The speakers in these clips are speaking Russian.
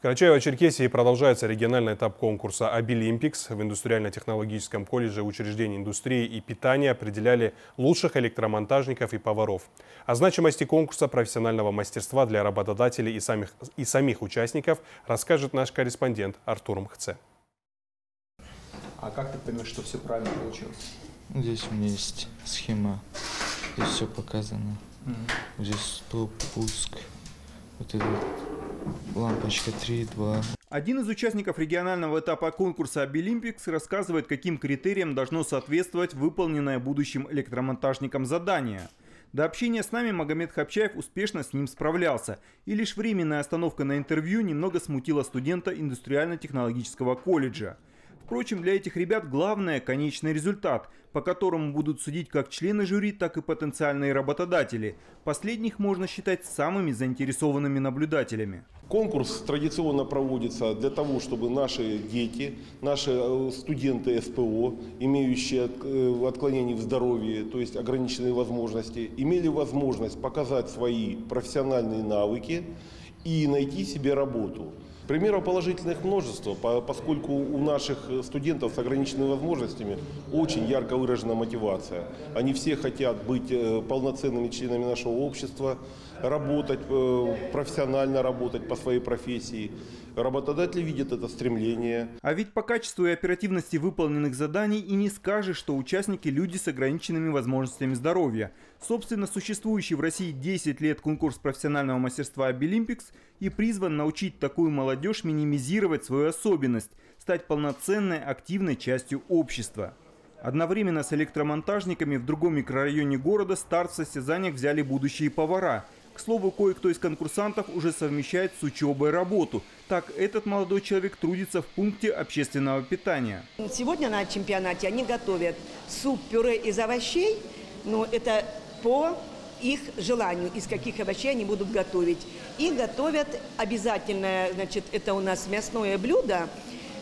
В Карачаево-Черкесии продолжается региональный этап конкурса «Обилимпикс». В индустриально-технологическом колледже учреждений индустрии и питания определяли лучших электромонтажников и поваров. О значимости конкурса профессионального мастерства для работодателей и самих, и самих участников расскажет наш корреспондент Артур Мхце. А как ты понимаешь, что все правильно получилось? Здесь у меня есть схема, здесь все показано. Mm Здесь стоп, пуск, вот этот Лампочка 3, 2. Один из участников регионального этапа конкурса «Обилимпикс» рассказывает, каким критериям должно соответствовать выполненное будущим электромонтажником задание. До общения с нами Магомед Хапчаев успешно с ним справлялся, и лишь временная остановка на интервью немного смутила студента индустриально-технологического колледжа – Впрочем, для этих ребят главное – конечный результат, по которому будут судить как члены жюри, так и потенциальные работодатели. Последних можно считать самыми заинтересованными наблюдателями. Конкурс традиционно проводится для того, чтобы наши дети, наши э, студенты СПО, имеющие э, отклонения в здоровье, то есть ограниченные возможности, имели возможность показать свои профессиональные навыки и найти себе работу. Примеров положительных множество, поскольку у наших студентов с ограниченными возможностями очень ярко выражена мотивация. Они все хотят быть э, полноценными членами нашего общества, работать, э, профессионально работать по своей профессии. Работодатели видят это стремление. А ведь по качеству и оперативности выполненных заданий и не скажешь, что участники – люди с ограниченными возможностями здоровья. Собственно, существующий в России 10 лет конкурс профессионального мастерства «Обилимпикс» и призван научить такую молодежь минимизировать свою особенность, стать полноценной, активной частью общества. Одновременно с электромонтажниками в другом микрорайоне города старт в состязаниях взяли будущие повара – к слову, кое-кто из конкурсантов уже совмещает с учебой работу. Так, этот молодой человек трудится в пункте общественного питания. Сегодня на чемпионате они готовят суп-пюре из овощей, но это по их желанию, из каких овощей они будут готовить. И готовят обязательно, значит, это у нас мясное блюдо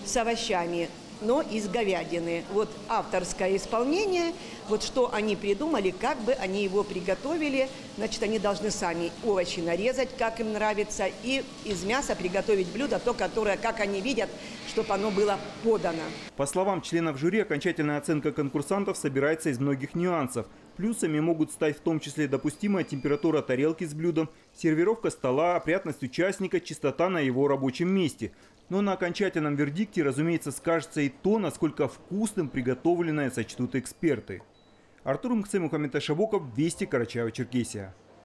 с овощами, но из говядины. Вот авторское исполнение, вот что они придумали, как бы они его приготовили. Значит, они должны сами овощи нарезать, как им нравится, и из мяса приготовить блюдо, то, которое, как они видят, чтобы оно было подано. По словам членов жюри, окончательная оценка конкурсантов собирается из многих нюансов. Плюсами могут стать в том числе допустимая температура тарелки с блюдом, сервировка стола, опрятность участника, чистота на его рабочем месте. Но на окончательном вердикте, разумеется, скажется и то, насколько вкусным приготовленное сочтут эксперты. Артур Мхце, Мухаммед Ашабоков, Вести, Карачаево, Черкесия.